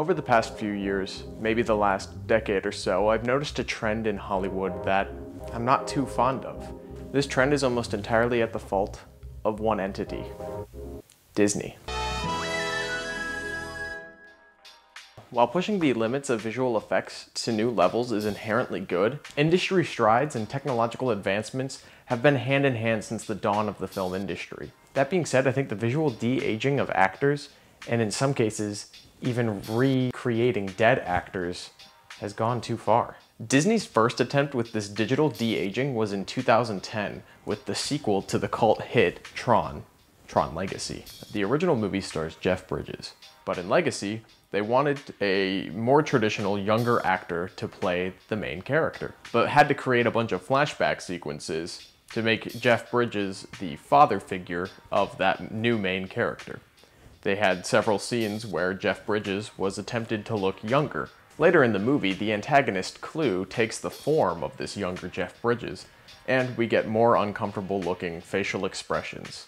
Over the past few years, maybe the last decade or so, I've noticed a trend in Hollywood that I'm not too fond of. This trend is almost entirely at the fault of one entity Disney. While pushing the limits of visual effects to new levels is inherently good, industry strides and technological advancements have been hand in hand since the dawn of the film industry. That being said, I think the visual de-aging of actors, and in some cases, even recreating dead actors, has gone too far. Disney's first attempt with this digital de-aging was in 2010 with the sequel to the cult hit Tron, Tron Legacy. The original movie stars Jeff Bridges, but in Legacy, they wanted a more traditional younger actor to play the main character, but had to create a bunch of flashback sequences to make Jeff Bridges the father figure of that new main character. They had several scenes where Jeff Bridges was attempted to look younger. Later in the movie, the antagonist Clu takes the form of this younger Jeff Bridges, and we get more uncomfortable looking facial expressions.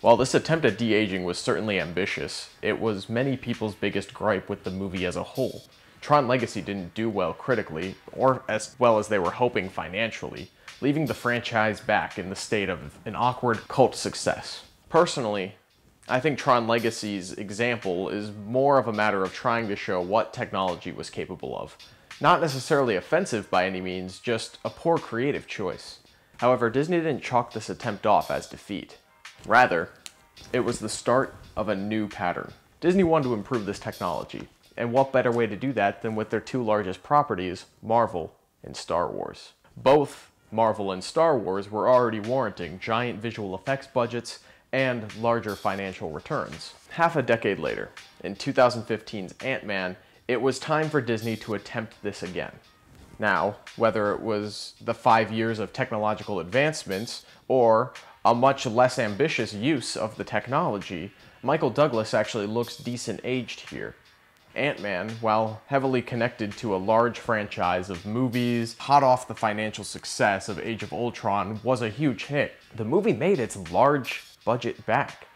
While this attempt at de-aging was certainly ambitious, it was many people's biggest gripe with the movie as a whole. Tron Legacy didn't do well critically, or as well as they were hoping financially, leaving the franchise back in the state of an awkward cult success. Personally, I think Tron Legacy's example is more of a matter of trying to show what technology was capable of. Not necessarily offensive by any means, just a poor creative choice. However, Disney didn't chalk this attempt off as defeat. Rather, it was the start of a new pattern. Disney wanted to improve this technology, and what better way to do that than with their two largest properties, Marvel and Star Wars. Both Marvel and Star Wars were already warranting giant visual effects budgets and larger financial returns. Half a decade later, in 2015's Ant-Man, it was time for Disney to attempt this again. Now, whether it was the five years of technological advancements or a much less ambitious use of the technology, Michael Douglas actually looks decent aged here. Ant-Man, while heavily connected to a large franchise of movies, hot off the financial success of Age of Ultron, was a huge hit. The movie made its large budget back.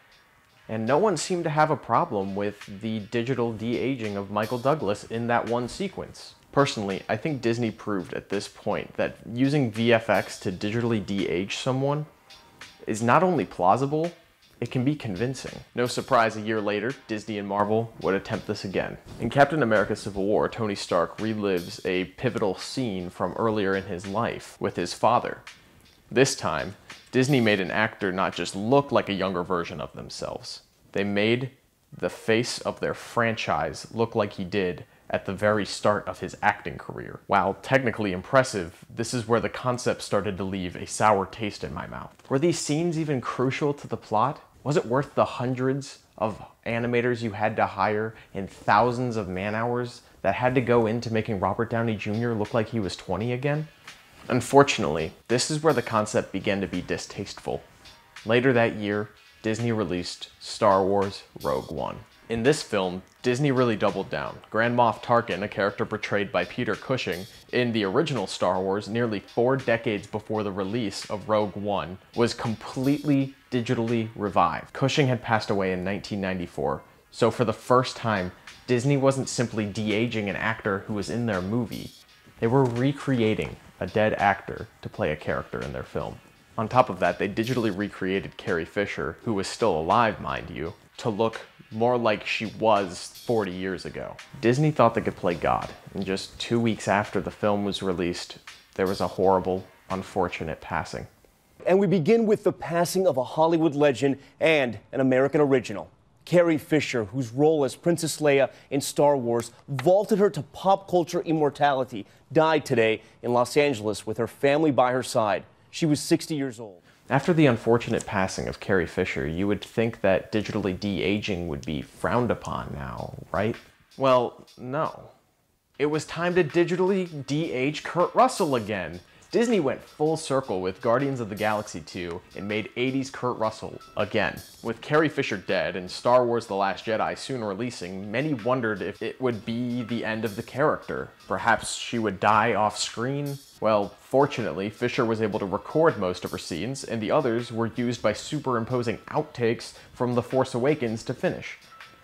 And no one seemed to have a problem with the digital de-aging of Michael Douglas in that one sequence. Personally, I think Disney proved at this point that using VFX to digitally de-age someone is not only plausible, it can be convincing. No surprise a year later, Disney and Marvel would attempt this again. In Captain America Civil War, Tony Stark relives a pivotal scene from earlier in his life with his father. This time, Disney made an actor not just look like a younger version of themselves, they made the face of their franchise look like he did at the very start of his acting career. While technically impressive, this is where the concept started to leave a sour taste in my mouth. Were these scenes even crucial to the plot? Was it worth the hundreds of animators you had to hire and thousands of man hours that had to go into making Robert Downey Jr. look like he was 20 again? Unfortunately, this is where the concept began to be distasteful. Later that year, Disney released Star Wars Rogue One. In this film, Disney really doubled down. Grand Moff Tarkin, a character portrayed by Peter Cushing in the original Star Wars nearly four decades before the release of Rogue One, was completely digitally revived. Cushing had passed away in 1994, so for the first time, Disney wasn't simply de-aging an actor who was in their movie. They were recreating a dead actor to play a character in their film. On top of that, they digitally recreated Carrie Fisher, who was still alive, mind you, to look more like she was 40 years ago. Disney thought they could play God, and just two weeks after the film was released, there was a horrible, unfortunate passing. And we begin with the passing of a Hollywood legend and an American original. Carrie Fisher, whose role as Princess Leia in Star Wars vaulted her to pop culture immortality, died today in Los Angeles with her family by her side. She was 60 years old. After the unfortunate passing of Carrie Fisher, you would think that digitally de-aging would be frowned upon now, right? Well, no. It was time to digitally de-age Kurt Russell again. Disney went full circle with Guardians of the Galaxy 2 and made 80s Kurt Russell again. With Carrie Fisher dead and Star Wars The Last Jedi soon releasing, many wondered if it would be the end of the character. Perhaps she would die off screen? Well, fortunately, Fisher was able to record most of her scenes, and the others were used by superimposing outtakes from The Force Awakens to finish.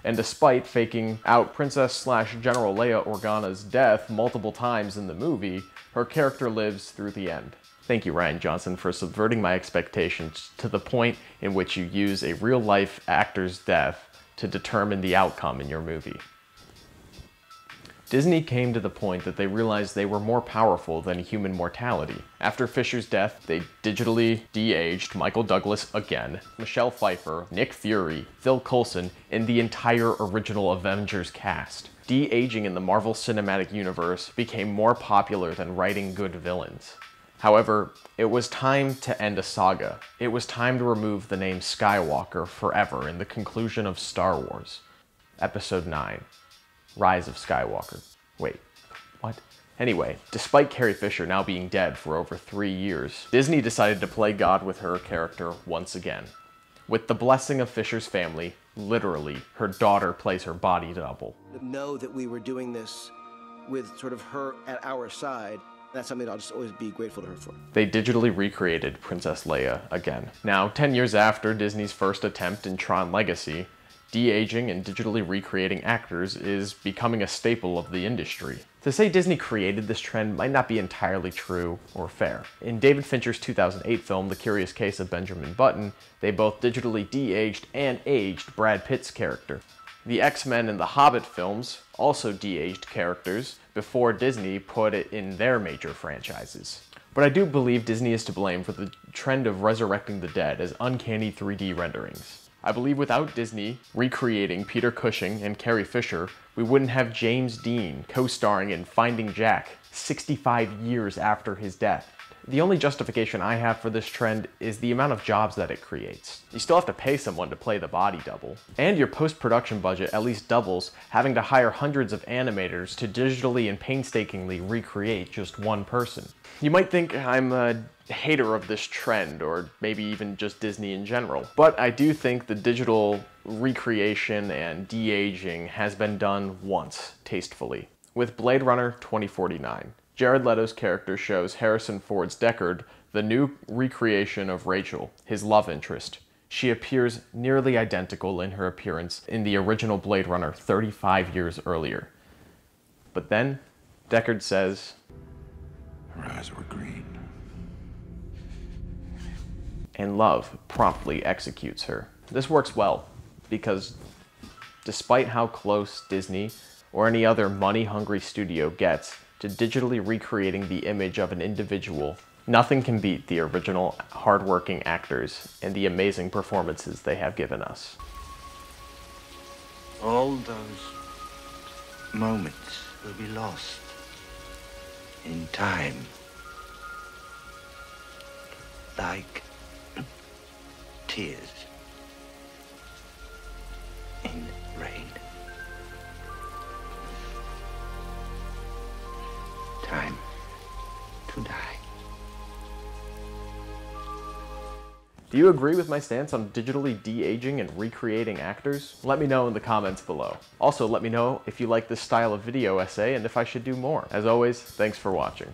And despite faking out Princess slash General Leia Organa's death multiple times in the movie, her character lives through the end. Thank you, Rian Johnson, for subverting my expectations to the point in which you use a real life actor's death to determine the outcome in your movie. Disney came to the point that they realized they were more powerful than human mortality. After Fisher's death, they digitally de-aged Michael Douglas again, Michelle Pfeiffer, Nick Fury, Phil Coulson, and the entire original Avengers cast. De-aging in the Marvel Cinematic Universe became more popular than writing good villains. However, it was time to end a saga. It was time to remove the name Skywalker forever in the conclusion of Star Wars. Episode 9 Rise of Skywalker. Wait, what? Anyway, despite Carrie Fisher now being dead for over three years, Disney decided to play God with her character once again. With the blessing of Fisher's family, literally, her daughter plays her body double. Know that we were doing this with sort of her at our side. That's something I'll just always be grateful to her for. They digitally recreated Princess Leia again. Now, 10 years after Disney's first attempt in Tron Legacy, de-aging and digitally recreating actors is becoming a staple of the industry. To say Disney created this trend might not be entirely true or fair. In David Fincher's 2008 film, The Curious Case of Benjamin Button, they both digitally de-aged and aged Brad Pitt's character. The X-Men and the Hobbit films also de-aged characters before Disney put it in their major franchises. But I do believe Disney is to blame for the trend of resurrecting the dead as uncanny 3D renderings. I believe without Disney recreating Peter Cushing and Carrie Fisher, we wouldn't have James Dean co-starring in Finding Jack 65 years after his death. The only justification I have for this trend is the amount of jobs that it creates. You still have to pay someone to play the body double. And your post-production budget at least doubles, having to hire hundreds of animators to digitally and painstakingly recreate just one person. You might think I'm a hater of this trend, or maybe even just Disney in general. But I do think the digital recreation and de-aging has been done once, tastefully, with Blade Runner 2049. Jared Leto's character shows Harrison Ford's Deckard the new recreation of Rachael, his Luv interest. She appears nearly identical in her appearance in the original Blade Runner 35 years earlier. But then, Deckard says, Her eyes were green and love promptly executes her. This works well because despite how close Disney or any other money-hungry studio gets to digitally recreating the image of an individual, nothing can beat the original hardworking actors and the amazing performances they have given us. All those moments will be lost in time. Like tears Do you agree with my stance on digitally de-aging and recreating actors? Let me know in the comments below. Also, let me know if you like this style of video essay and if I should do more. As always, thanks for watching.